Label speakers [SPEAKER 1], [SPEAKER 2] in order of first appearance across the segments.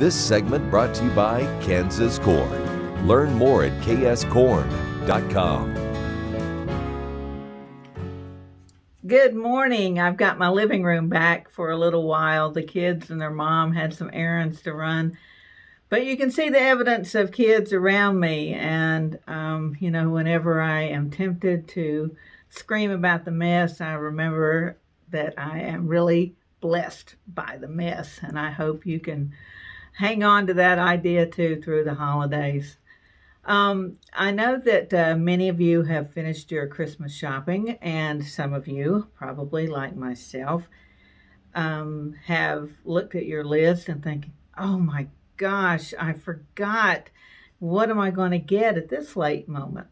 [SPEAKER 1] This segment brought to you by Kansas Corn. Learn more at kscorn.com.
[SPEAKER 2] Good morning. I've got my living room back for a little while. The kids and their mom had some errands to run. But you can see the evidence of kids around me. And, um, you know, whenever I am tempted to scream about the mess, I remember that I am really blessed by the mess. And I hope you can hang on to that idea too through the holidays. Um, I know that uh, many of you have finished your Christmas shopping, and some of you, probably like myself, um, have looked at your list and thinking, oh my gosh, I forgot. What am I going to get at this late moment?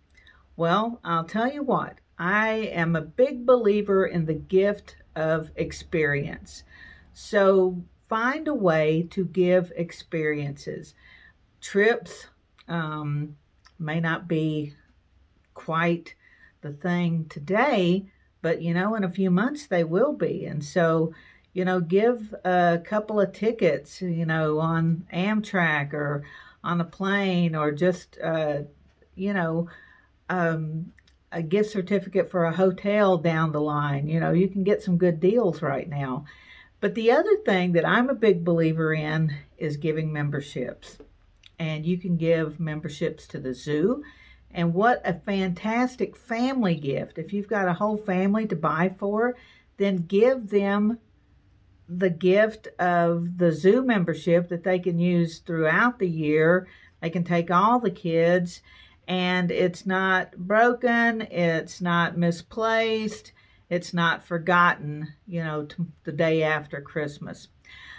[SPEAKER 2] Well, I'll tell you what, I am a big believer in the gift of experience. So find a way to give experiences. Trips um, may not be quite the thing today, but you know, in a few months they will be. And so, you know, give a couple of tickets, you know, on Amtrak or on a plane or just, uh, you know, um, a gift certificate for a hotel down the line. You know, you can get some good deals right now. But the other thing that I'm a big believer in is giving memberships. And you can give memberships to the zoo. And what a fantastic family gift. If you've got a whole family to buy for, then give them the gift of the zoo membership that they can use throughout the year. They can take all the kids and it's not broken, it's not misplaced, it's not forgotten, you know, the day after Christmas.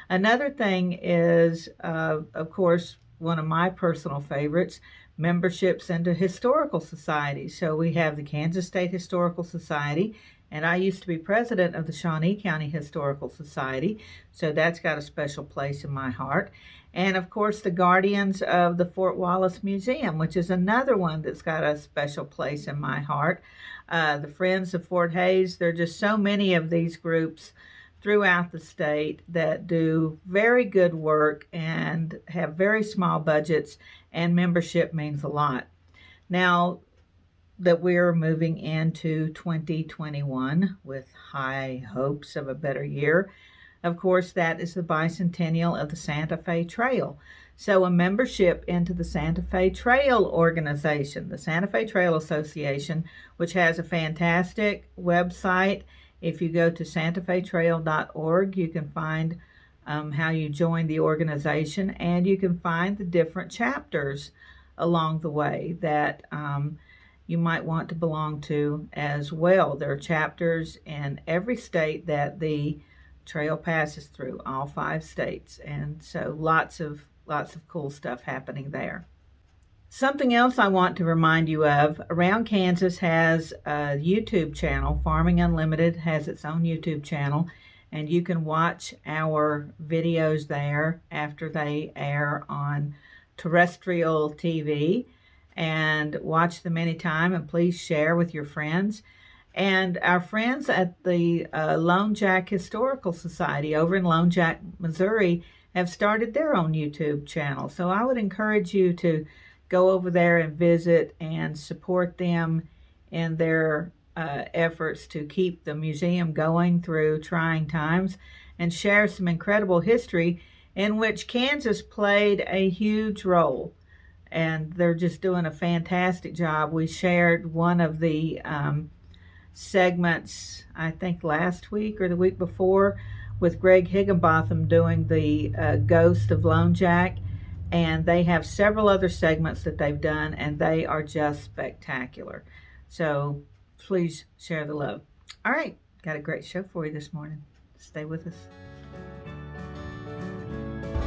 [SPEAKER 2] Another thing is, uh, of course, one of my personal favorites, memberships into historical societies. So we have the Kansas State Historical Society, and I used to be president of the Shawnee County Historical Society, so that's got a special place in my heart. And of course, the Guardians of the Fort Wallace Museum, which is another one that's got a special place in my heart. Uh, the Friends of Fort Hays, there are just so many of these groups throughout the state that do very good work and have very small budgets, and membership means a lot. Now, that we're moving into 2021 with high hopes of a better year. Of course, that is the bicentennial of the Santa Fe Trail. So a membership into the Santa Fe Trail organization, the Santa Fe Trail Association, which has a fantastic website. If you go to santafetrail.org, you can find um, how you join the organization and you can find the different chapters along the way that um, you might want to belong to as well. There are chapters in every state that the trail passes through, all five states. And so lots of lots of cool stuff happening there. Something else I want to remind you of, Around Kansas has a YouTube channel. Farming Unlimited has its own YouTube channel. And you can watch our videos there after they air on terrestrial TV and watch them anytime and please share with your friends. And our friends at the uh, Lone Jack Historical Society over in Lone Jack, Missouri have started their own YouTube channel. So I would encourage you to go over there and visit and support them in their uh, efforts to keep the museum going through trying times and share some incredible history in which Kansas played a huge role and they're just doing a fantastic job. We shared one of the um, segments, I think last week or the week before, with Greg Higginbotham doing the uh, Ghost of Lone Jack, and they have several other segments that they've done, and they are just spectacular. So please share the love. All right, got a great show for you this morning. Stay with us.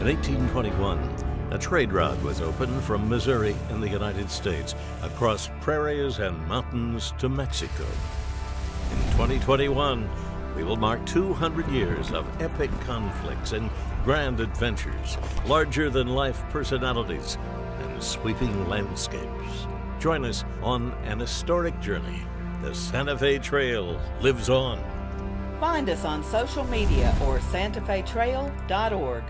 [SPEAKER 3] In 1821, a trade route was opened from Missouri in the United States across prairies and mountains to Mexico. In 2021, we will mark 200 years of epic conflicts and grand adventures, larger than life personalities, and sweeping landscapes. Join us on an historic journey. The Santa Fe Trail lives on.
[SPEAKER 2] Find us on social media or santafetrail.org.